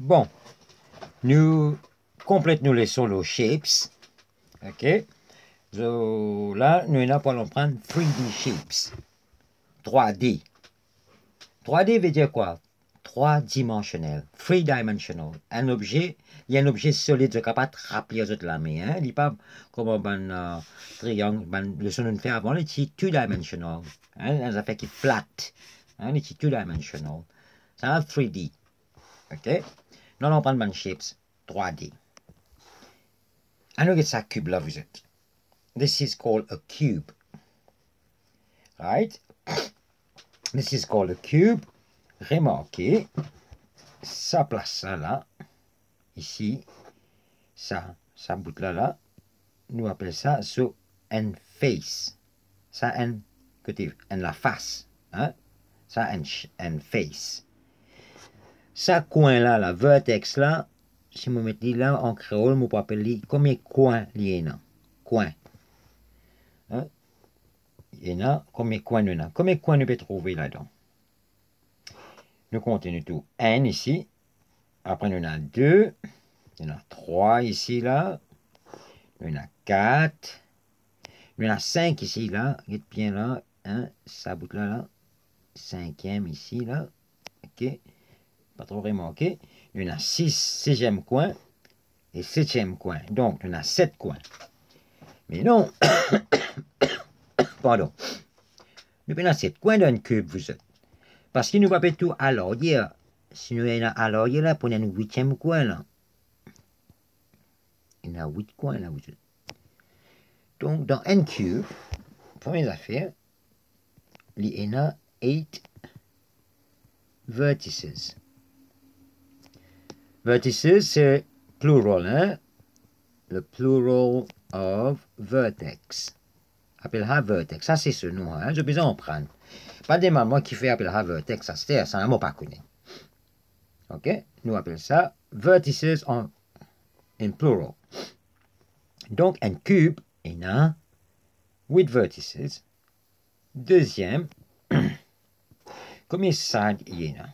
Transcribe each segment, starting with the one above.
Bon, nous complétons les solo shapes. OK? So, là, nous allons prendre 3D shapes. 3D. 3D veut dire quoi? 3 dimensionnel, 3 dimensional. Un objet, il y a un objet solide, qui capable de rappeler aux autres la main. Hein? Il n'est pas comme un uh, triangle, ben, le son de faire avant, il est 2 dimensional. Hein? Un affaire qui flat. Hein? Il est 2 dimensional. C'est un 3D. OK? Nous allons prendre une shapes 3D. And look at that cube, love, is it? This is called a cube. Right? This is called a cube. Remarquez, ça place ça là, ici, ça, ça bout là là, nous appelons ça so un face. Ça un côté, en la face, hein? Ça un, un face. Ça coin là, la vertex là, si vous mettez là en créole, vous pouvez appeler combien coin il y a Coin. Hein? Il y a combien coin il y a Combien coin nous peut trouver là-dedans? Nous continuons tout. N ici. Après, nous en a 2. Il y en a 3 ici, là. Il y en a 4. Il y en a 5 ici, là. Bien là. 1, ça bout là, là. Cinquième ici, là. OK. Pas trop remarqué. Il y en a 6, sixième coin. Et septième coin. Donc, il y en a 7 coins. Mais non. Pardon. Nous avons 7 coins d'un cube, vous êtes. Parce qu'il nous va tout à l'arrière. Si nous avons à l'arrière, là, pour un huitième coin, là. Il y a huit coins, là, vous êtes. Donc, dans un cube, première affaire, il y a 8 vertices. Vertices, c'est plural, hein? Le plural of vertex. Appelle-ha vertex. Ça, c'est ce nom, hein? J'ai besoin d'en prendre. Pas des moi qui fait appeler ça vertex, ça c'est un mot pas connu. Ok? Nous appelons ça vertices en in plural. Donc, un cube est un with vertices. Deuxième, combien de sides il y a?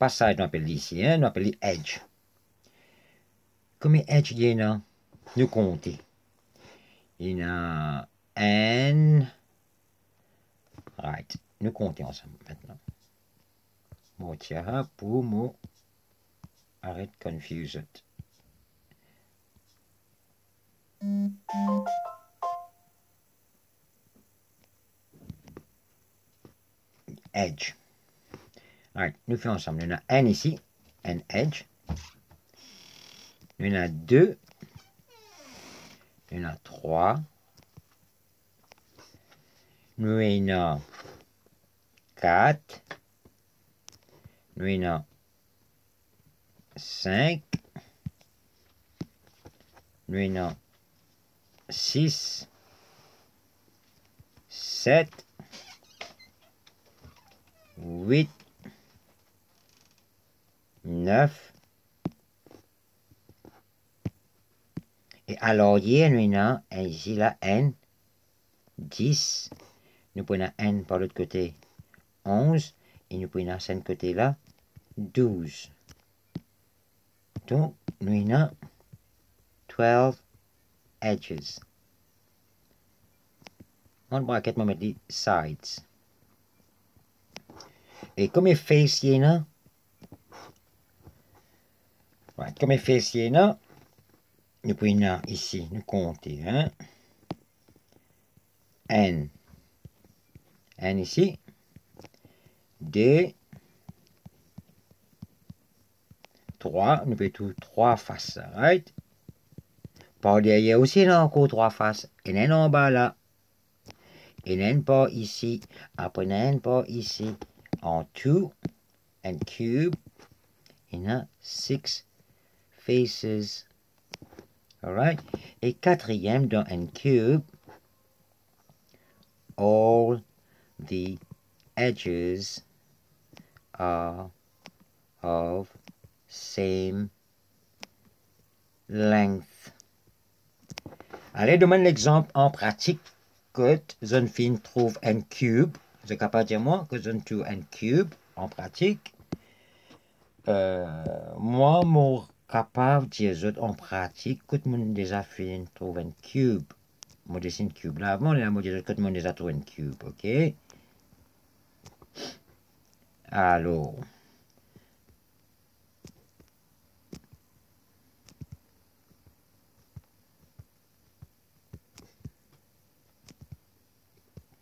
Pas side, on appelle ici, hein? on appelle edge. Combien d'edge il y a? Nous comptons. Il y a un Right. Nous comptons ensemble maintenant. Mon tiara pour moi. Arrête confuse Edge. Right. Nous faisons ensemble. Il y en a un ici. Un edge. Il y en a deux. Il y en a trois. Nuena 4, Nuena 5, Nuena 6, 7, 8, 9, et alors hier, Nuena, ici la N, 10, nous prenons n par l'autre côté 11 et nous prenons ce côté-là 12. Donc, nous avons 12 edges. En bracket, on sides. Et comme il fait ici, comme il fait ici, nous prenons ici, nous comptons, hein, n un ici, deux, trois, nous faisons tout trois faces, right? Par derrière aussi, là, encore trois faces. Et un en bas, là. Et un pas ici. Après, un pas ici. En tout, un cube. Il y a six faces. Alright? Et quatrième, dans un cube, all the edges are of same length. Allez, donne l'exemple en pratique que jeune fille trouve un cube. Êtes capable de dire moi que je trouve un cube en pratique. euh, moi, mon capable de dire en pratique, tout le monde déjà fait trouver un cube. Moi, dessine cube là avant, là, moi, tout le monde déjà trouvé un cube, ok? Alors.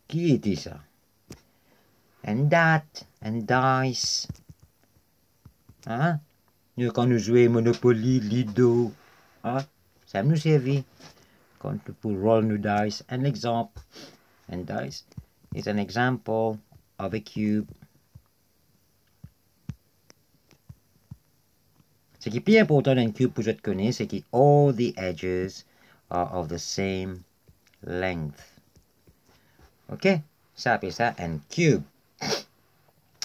Qui était ça? And that, and dice. Hein? Quand nous jouons Monopoly, Lido, hein? ça nous servit. Quand pour roll nos dice, un exemple. And dice is an example of a cube. Ce qui est plus important d'un cube pour je te c'est que all the edges are of the same length. OK? Ça appelle ça un cube.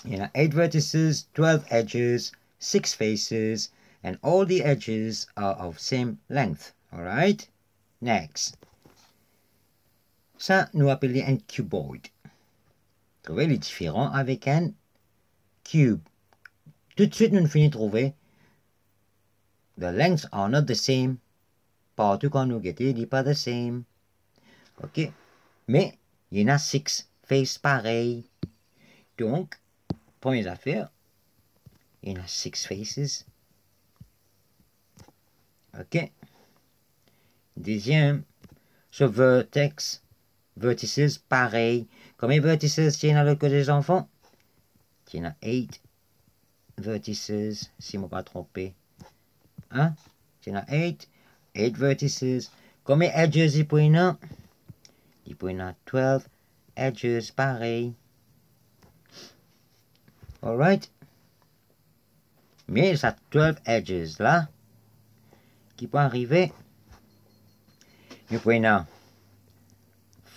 Il y a 8 vertices, 12 edges, 6 faces, and all the edges are of same length. Alright? Next. Ça, nous appelons un cuboid. Trouvez les différents avec un cube. Tout de suite, nous finissons de trouver. The lengths are not the same. Partout quand nous guettons, il n'est pas the same. OK? Mais, il y en a six faces pareilles. Donc, première affaire, il y en a six faces. OK? Deuxième, ce vertex, vertices pareil. Combien de vertices y en a le côté des enfants? Il y en a eight vertices, si je ne pas trompé. Hein? Y en a eight, eight vertices. Combien d'edges il y en a? Il y en a 12 edges pareil. Alright? Mais ça 12 edges là, qui peut arriver nous prenons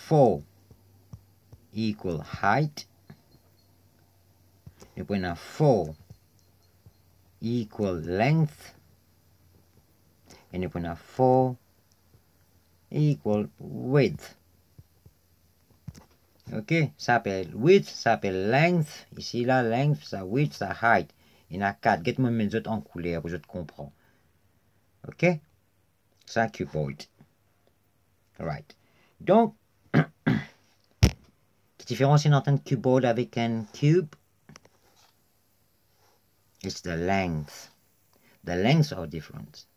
4 equal height. You Nous prenons 4 equal length. Et nous prenons 4 equal width. Ok, ça s'appelle width, ça s'appelle length. Ici, là, length, ça width, ça height. Il y en a 4. Get-moi mes autres en couleur, je te comprends. Ok? Ça, cuboid. Right. Donc, la différence entre un cuboid avec un cube, it's the length. The lengths are different.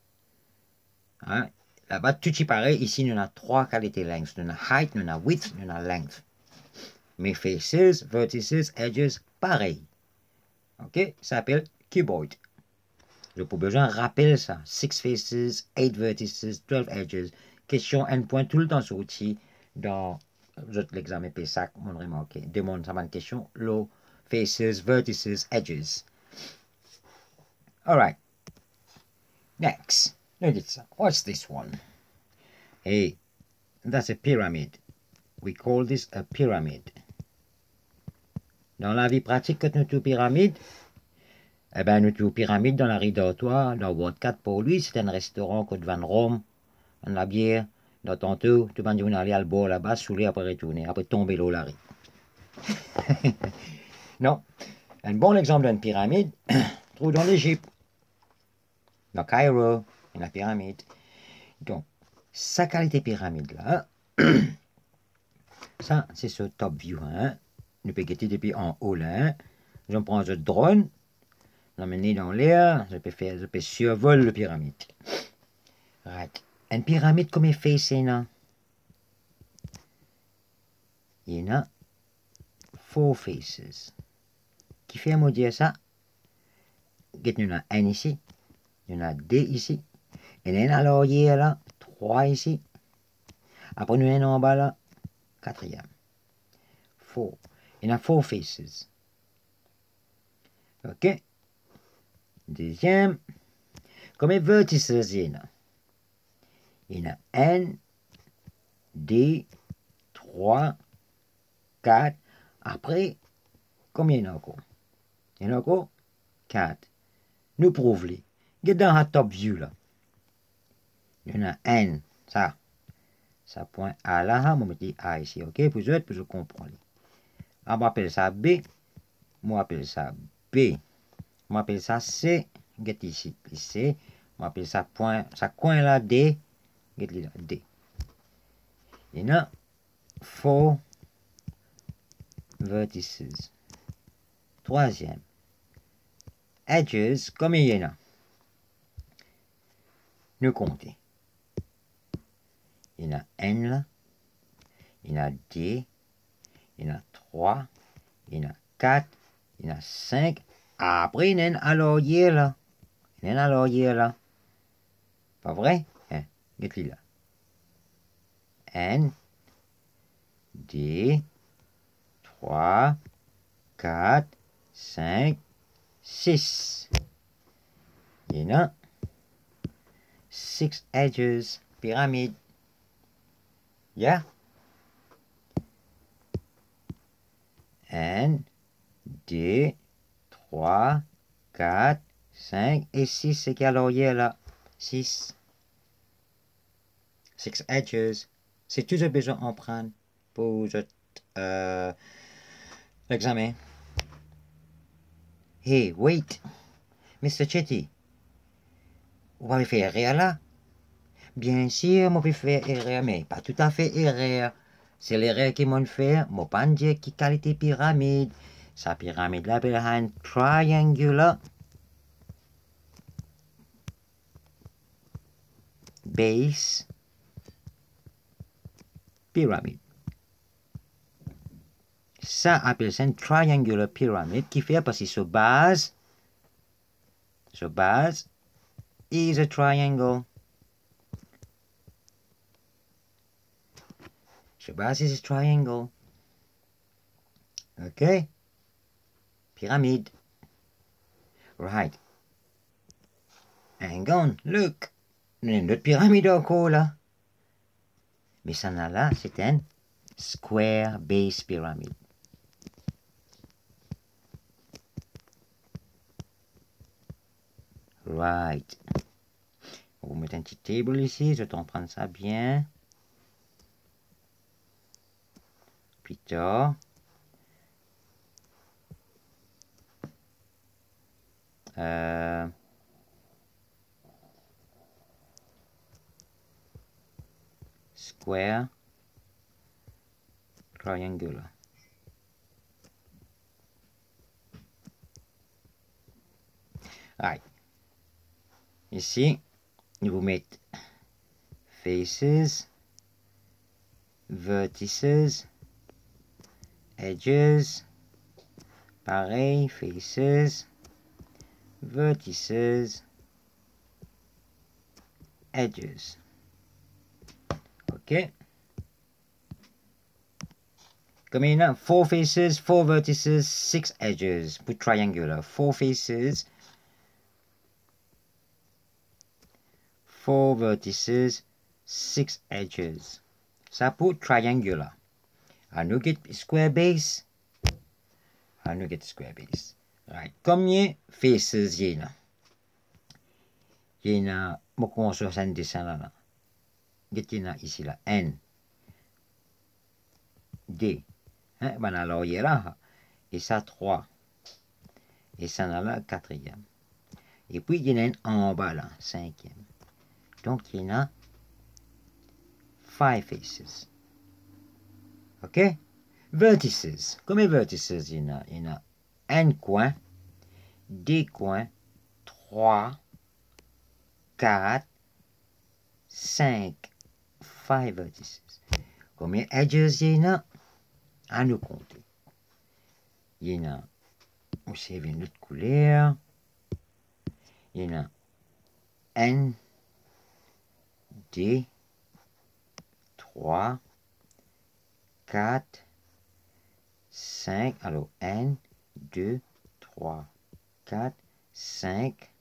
Hein? Là-bas, tout est pareil. Ici, nous avons trois qualités length. Nous avons height, nous avons width, nous avons length. Mais faces, vertices, edges, pareil. OK? Ça s'appelle cuboid. Je pour besoin rappeler ça. Six faces, eight vertices, 12 edges question N point tout le temps sur outil dans l'examen PSAC, on remarqué. Demande ça une question. Low, faces, vertices, edges. Alright. Next. Look at that. What's this one? Hey, that's a pyramid. We call this a pyramid. Dans la vie pratique, quand nous pyramide, eh ben, nous pyramide dans la rue d'Artois, dans Ward 4 pour lui, c'est un restaurant Côte Van Rome, on la bière, dans tantôt, tout le monde aller à le là-bas, saouler, après retourner, après tomber l'eau là. non. Un bon exemple d'une pyramide, trouve dans l'Égypte, dans Cairo, la pyramide. Donc, sa qualité pyramide là, ça, c'est ce top view. Hein. Nous pouvons guetter depuis en haut là. Hein. Je prends ce drone, l'emmener dans l'air, je peux faire, je peux survoler la pyramide. Right. Une pyramide comme fait c'est Il y en a four faces. Qui fait à dire ça? Il y en a un ici, il y en a deux ici, il y en a à l'arrière là, trois ici. Après nous en a en bas là, quatrième. Four. En a four faces. Ok? Deuxième. Combien de vertices il y en a? Il y en a un, deux, trois, quatre. Après, combien il y en a encore? Il y en a encore quatre. Nous prouvons-les. Regardez dans la top view là. Il y en a un, ça. Ça point A là, on mettre A ici, ok? Pour je, pour je. On va appeler ça B. Moi, appelle ça B. On appelle ça C. Get ici, C. On appelle ça point, ça coin là D. Get là, D. Et là, four vertices. Troisième. Edges, comme il y en a? Nous comptons. Il y a N là. Il y a D. Il y en a 3. Il y en a 4. Il y en a 5. Après, il y en a là. Il y en a là. Pas vrai? Hein? Get là. N. D. 3, 4, 5, 6. You know? Six edges, pyramid. Yeah? And 2, 3, 4, 5 et 6. C'est quel est là? 6. Six edges. C'est tout ce besoin en prendre pour euh, l'examen. Hey, wait, Mr. Chetty. Vous avez fait erreur là? Bien sûr, moi, faire erreur, mais pas tout à fait erreur. C'est l'erreur qui m'ont fait, moi, pas dire qui qualité pyramide. Sa pyramide là, un triangular base pyramid. Ça appelle ça triangular pyramid qui fait parce que ce base, ce base is a triangle. Ce base is a triangle. Okay? Pyramid. Right. Hang on, look. Il y a une autre pyramide encore là. Mais ça là, c'est un square base pyramid. Right. On va vous mettre un petit table ici, je vais prendre ça bien. Plutôt. Euh, square triangular. Right. Ici, vous mettez faces, vertices, edges, pareil, faces, vertices, edges. OK. Come y a four faces, four vertices, six edges. Put triangular. Four faces, four vertices, six edges. Ça pour triangular. I now get square base. I now get square base. Right. Combien faces y en a? Y en a, je commence sur un dessin là. là. Y en a ici là. N. D. Hein? Ben alors, est là. Et ça, 3. Et ça, là, là, quatrième. Et puis, y en a en bas là, cinquième. Donc, y en a five faces. OK? Vertices. Combien de vertices il y en a? Il y en a un coin, deux coins, trois, quatre, cinq, five vertices. Combien edges il y en a? À nous compter. Il y en a, aussi une autre couleur. Il y en a N, D, 3, 4, 5, alors 1, 2, 3, 4, 5,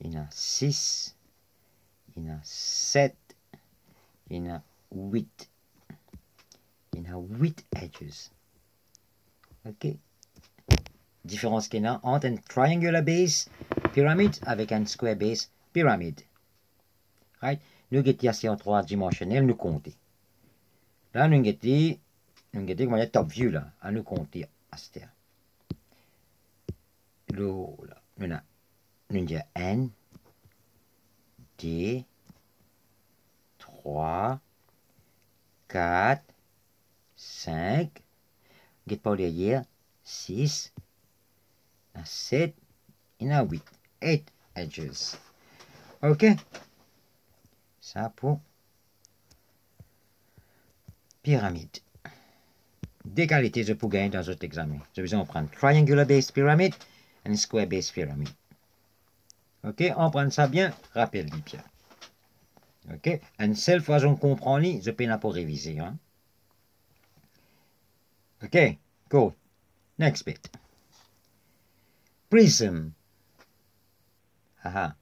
il y en a 6, il y en a 7, il y en a 8, il y en a 8 edges. OK? Différence qu'il y a entre un triangular base pyramide avec un square base pyramide. Right? Nous avons en trois dimensionnel, nous compter. Là, nous avons avons top view là, à nous compter à Là, nous avons nous N, D, 3, 4, 5, get pas derrière, 6, 7, et 8. 8 edges. OK? Ça pour pyramide. Des qualités je peux gagner dans votre examen. Je vais prendre triangular base pyramid et square base pyramid. OK? On prend ça bien, rappelle-lui bien. OK? Une seule fois qu'on comprend, je peux pas réviser. Hein? OK? Cool. Next bit. Prism. Aha.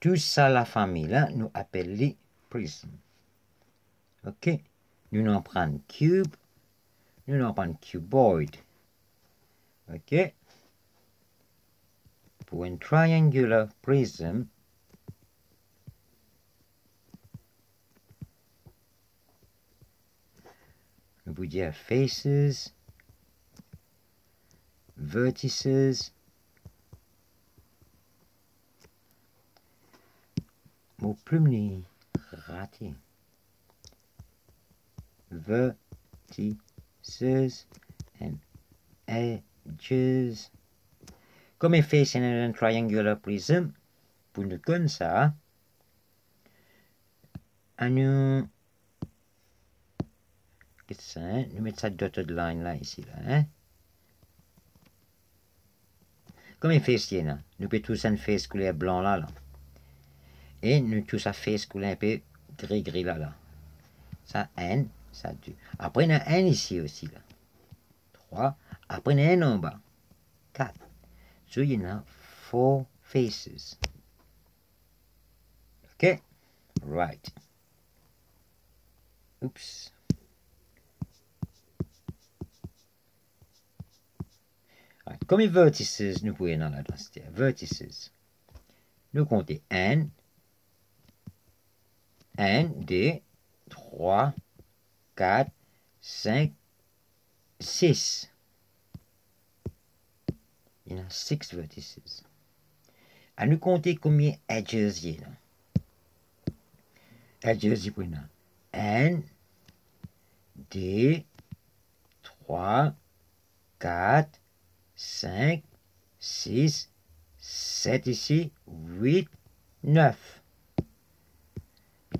Tout ça, la famille, nous appelle prism. OK? Nous en prenons cube. Nous en prenons cuboid. OK? Pour un triangular prism, nous vous dire faces, vertices, mot plume raté vertices and edges. Comme fait in un triangular prism, pour nous comme ça, à nous, qu'est-ce ça, hein? nous mettons cette dotted line là, ici, là, hein? Comme fait ici, là, nous mettons tous un face couleur blanc là, là. Et nous tous un face couleur un peu gris-gris là, là. Ça, N, ça, 2. Après, il y en a un ici aussi, là. 3. Après, il y en a un en bas. 4. So, il y en a 4 faces. OK? Right. Oops. Right. Comme les vertices, nous pouvons dans la densité. Vertices. Nous comptons 1, 1, 2, 3, 4, 5, 6. Il y a 6 vertices. À nous compter combien edges il y a. Edges, il y a 1, 2, 3, 4, 5, 6, 7 ici, 8, 9.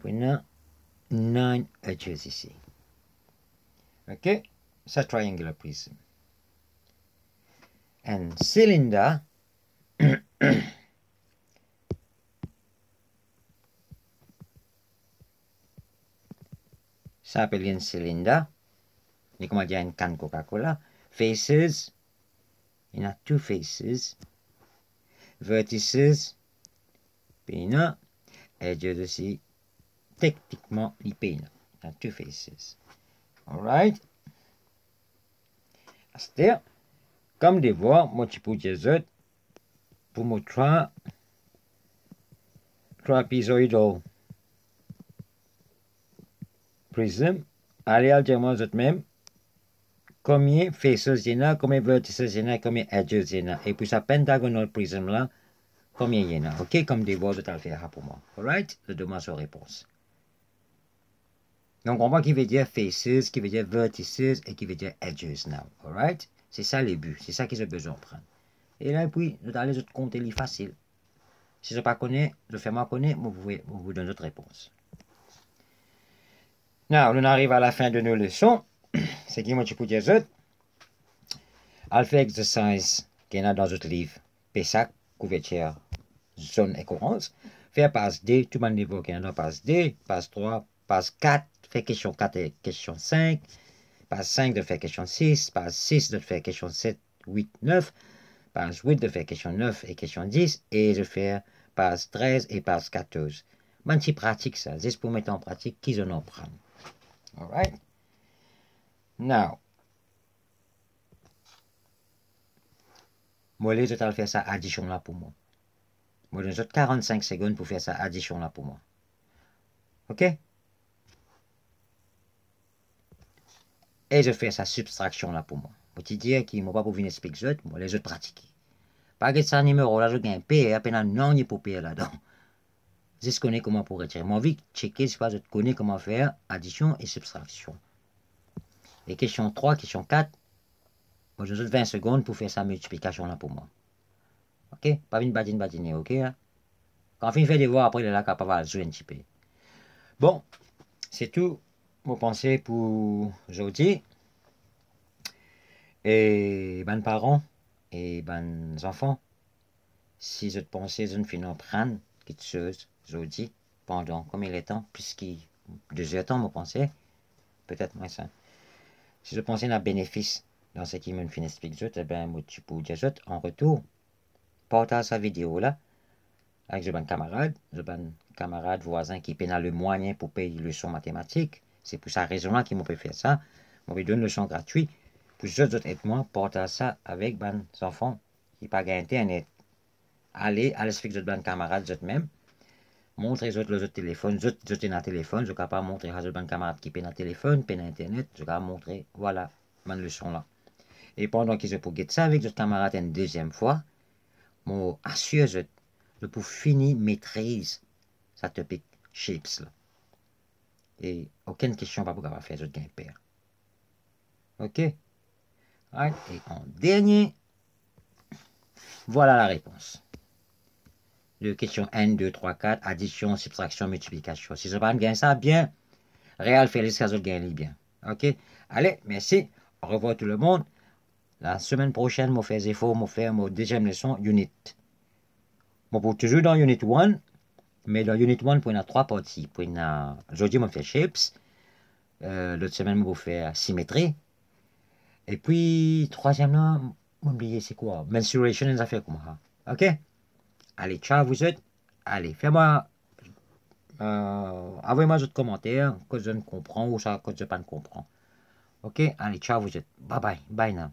Il y a 9 edges ici. Okay, it's a triangular prism. And cylinder un cylinder. Et dire une canne Coca-Cola. Faces. Il y a two faces. Vertices. Pina. Edges aussi. Techniquement. Il y a two faces. Alright? C'est comme des voix, moi tu peux dire pour moi trois trapezoidal prism. Allez, dire moi même combien faces il y a, combien vertices il y a, combien edges il y a. Et puis ça pentagonal prism là, combien il y en a. Ok, comme des voix, je vais le faire pour moi. Alright? Je demande sa réponse. Donc, on voit qu'il veut dire faces, qui veut dire vertices et qui veut dire edges now. Alright? C'est ça les buts. C'est ça qu'ils ont besoin de prendre. Et là, puis, nous allons compter les faciles. Si je ne pas connais, je fais moi connaître, vous, vous, vous donne notre réponse. Now, on arrive à la fin de nos leçons. C'est qui moi, tu peux dire ça? Alpha exercise qu'il y a dans notre livre. PESAC, couverture, zone et courance. Faire passe D, tout le monde niveau qu'il y a dans passe D, passe 3, passe 4, question 4 et question 5. Page 5 de faire question 6. Page 6 de faire question 7, 8, 9. Page 8 de faire question 9 et question 10. Et je fais page 13 et page 14. Man, c'est pratique ça. Juste pour mettre en pratique qu'ils en prennent. Alright? Now. Moi, je vais faire ça addition là pour moi. Moi, je 45 secondes pour faire ça addition là pour moi. OK? Et je fais sa subtraction là pour moi. Je dire qui m'a pas pour venir expliquer autres, moi les autres pratiquer. Pas que ça numéro là, je gagne payer, à peine non, il pour payer là-dedans. Je connais comment pour retirer. Moi, envie de checker, c'est pas je connais comment faire addition et subtraction. Et question 3, question 4, moi, je 20 secondes pour faire sa multiplication là pour moi. Ok? Pas une badine badine, ok? Hein? Quand on fait des voix, après, il est là capable de jouer un petit peu. Bon, c'est tout, mon pensée pour aujourd'hui? Et ben parents et ben enfants, si je pensais je ne finis prendre quelque chose aujourd'hui, pendant il est temps, puisqu'il deux temps, je pensais, peut-être moins ça. Si je pensais à un bénéfice dans ce qui me fait expliquer, eh bien, tu peux dire en retour, partage sa vidéo là, avec un camarade, un camarade voisin qui peine le moyen pour payer le leçon mathématique. C'est pour sa raison là qu'il m'a fait faire ça. On lui donne une leçon gratuite les autres et moi porter ça avec ben enfants qui pas internet. Allez, allez expliquer de ben camarades autres même. Montrer les autres le téléphone, les autres dans téléphone, je peux pas montrer à ben camarade qui peine téléphone, peine internet, je peux montrer, voilà, ma leçon là. Et pendant qu'ils se pour ça avec d'autres camarades une deuxième fois, mon assure je, je pour finir maîtrise ça topic shapes là. Et aucune question pas pour faire je gain père. OK? Et en dernier, voilà la réponse. De question 1, 2, 3, 4, addition, subtraction, multiplication. Si je pas bien ça, bien, réel, Félix, ça gagne bien. OK? Allez, merci. Au revoir tout le monde. La semaine prochaine, je fais effort, je faire mon deuxième leçon, Unit. Je pour toujours dans Unit 1, mais dans Unit 1, pour y a trois parties. Pour aujourd'hui, je fais Shapes. Euh, L'autre semaine, vais faire Symétrie. Et puis, troisième là, m'oublier c'est quoi? Mensuration et des affaires comme ça. Ok? Allez, ciao vous êtes. Allez, fais-moi. Euh, Envoyez-moi d'autres commentaires que je ne comprends ou ça que je ne comprends. Ok? Allez, ciao vous êtes. Bye bye. Bye now.